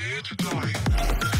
here to die.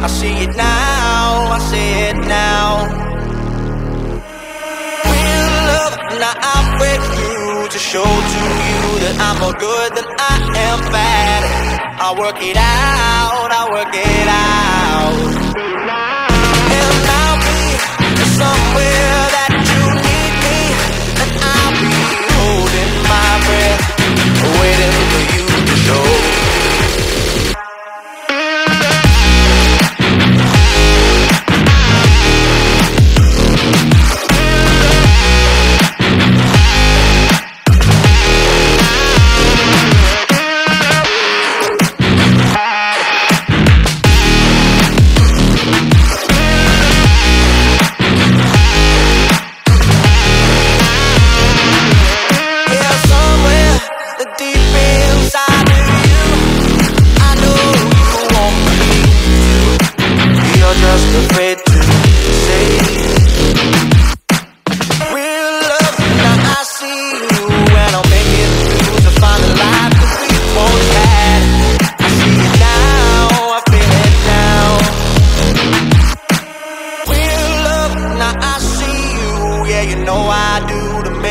I see it now, I see it now. Real love, now I break through to show to you that I'm more good than I am bad. I work it out, I work it out. And I'll be somewhere that you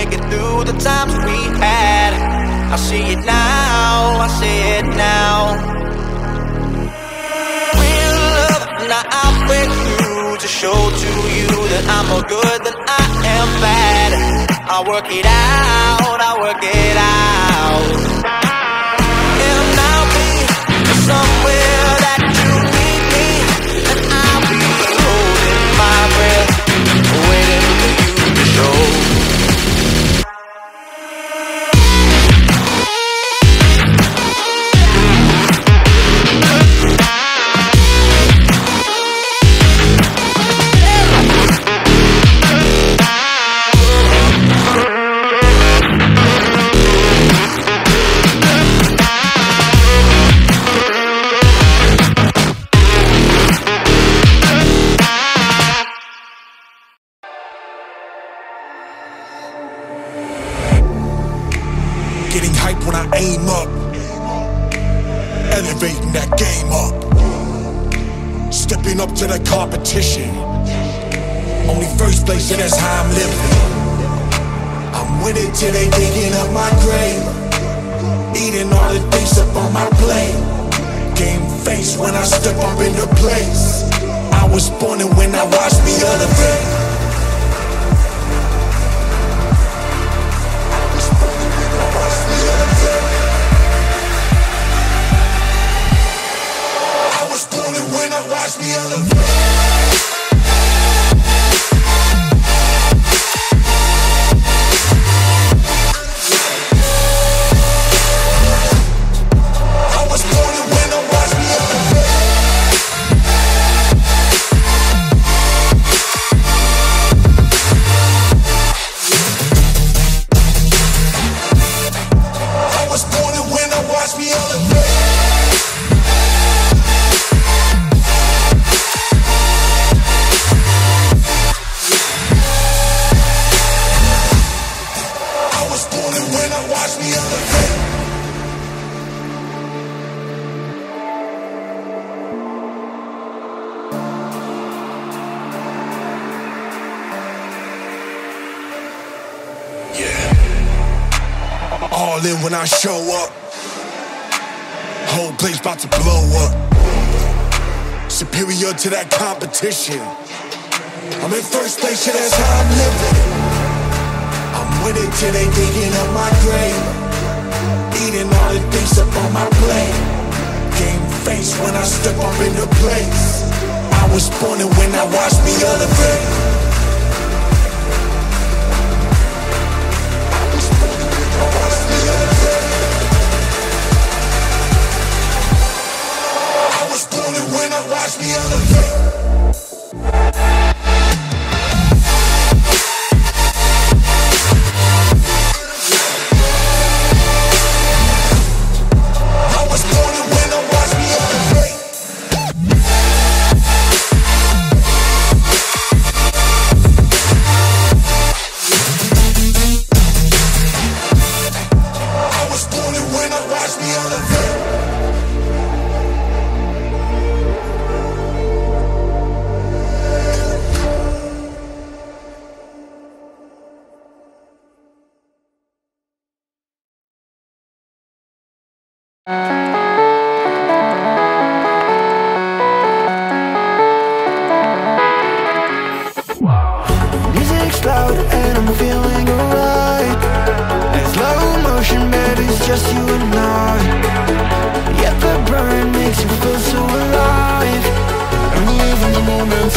make it through the times we had. I see it now, I see it now. Real love, now I break through to show to you that I'm more good than I am bad. I work it out, I work it out. And I'll be somewhere that you Face when I step up into place. I was born and when I watched me elevate. I was born and when I watched me elevate. when I show up. Whole place about to blow up. Superior to that competition. I'm in first place, shit. that's how I'm living. I'm with it till they digging up my grave. Eating all the things up on my plate. Game face when I step up in the place. I was born and when I watched me elevate. catch me on the.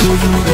所有的。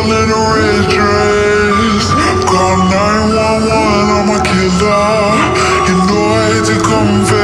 girl in red dress. Call 911, I'm a killer. You know I hate to confess.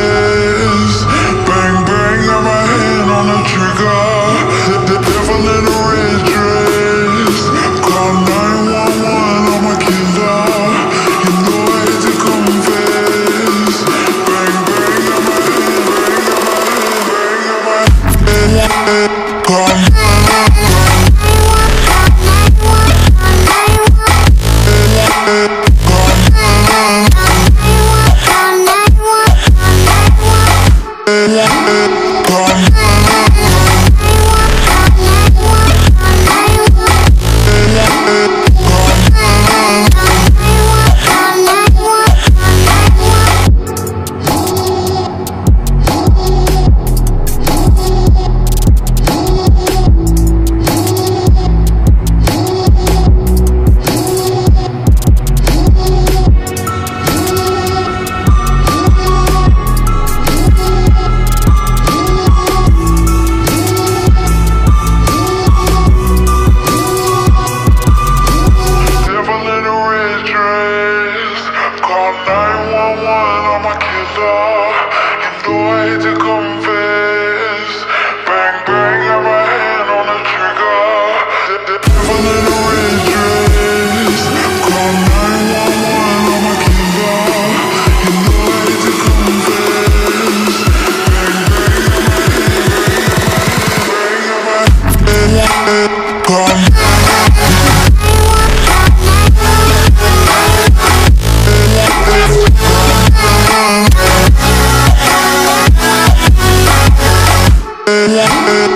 Thank you. 911, all my kids are. You know I hate to come Yeah.